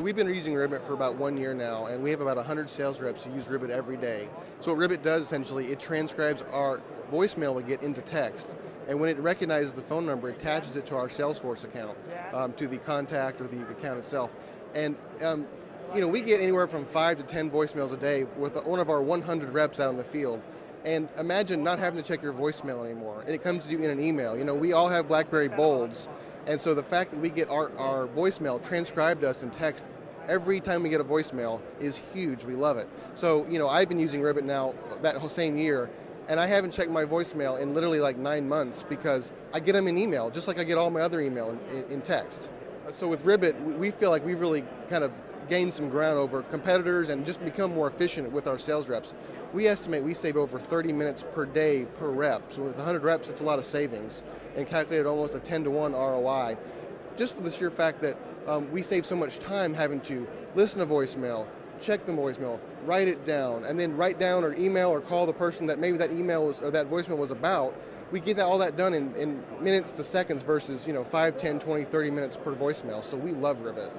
we've been using Ribbit for about one year now, and we have about 100 sales reps who use Ribbit every day. So what Ribbit does essentially, it transcribes our voicemail we get into text, and when it recognizes the phone number, it attaches it to our Salesforce account, um, to the contact or the account itself. And um, you know, we get anywhere from five to 10 voicemails a day with one of our 100 reps out in the field. And imagine not having to check your voicemail anymore. And it comes to you in an email. You know, we all have BlackBerry Bolds. And so the fact that we get our, our voicemail transcribed to us in text every time we get a voicemail is huge. We love it. So, you know, I've been using Ribbit now that whole same year, and I haven't checked my voicemail in literally like nine months because I get them in email, just like I get all my other email in, in, in text. So with Ribbit, we feel like we've really kind of gained some ground over competitors and just become more efficient with our sales reps. We estimate we save over 30 minutes per day per rep. So with 100 reps, it's a lot of savings and calculated almost a 10 to 1 ROI. Just for the sheer fact that um, we save so much time having to listen to voicemail, check the voicemail, write it down, and then write down or email or call the person that maybe that email was, or that voicemail was about. We get that, all that done in, in minutes to seconds versus you know 5, 10, 20, 30 minutes per voicemail. So we love Ribbit.